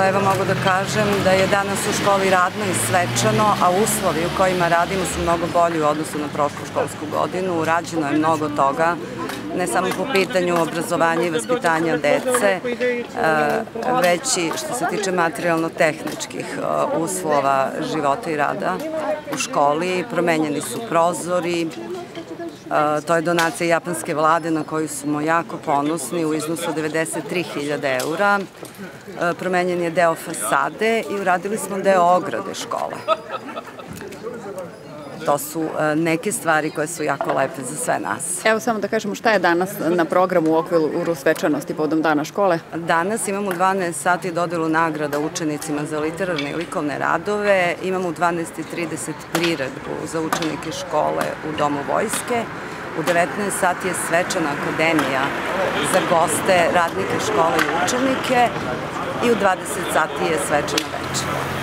Pa evo mogu da kažem da je danas u školi radno i svečano, a uslovi u kojima radimo su mnogo bolji u odnosu na prošlu školsku godinu. Urađeno je mnogo toga, ne samo po pitanju obrazovanja i vaspitanja dece, već i što se tiče materijalno-tehničkih uslova života i rada u školi. Promenjeni su prozori, To je donacija japanske vlade na koju smo jako ponosni u iznosu 93.000 eura. Promenjen je deo fasade i uradili smo deo ograde škole. To su neke stvari koje su jako lepe za sve nas. Evo samo da kažemo šta je danas na programu u okviru svečanosti podom dana škole? Danas imamo u 12 sati dodelu nagrada učenicima za literarne i likovne radove. Imamo u 12.30 priredbu za učenike škole u Domu vojske. U 19 sati je svečana akademija za goste, radnike škole i učenike i u 20 sati je svečana večer.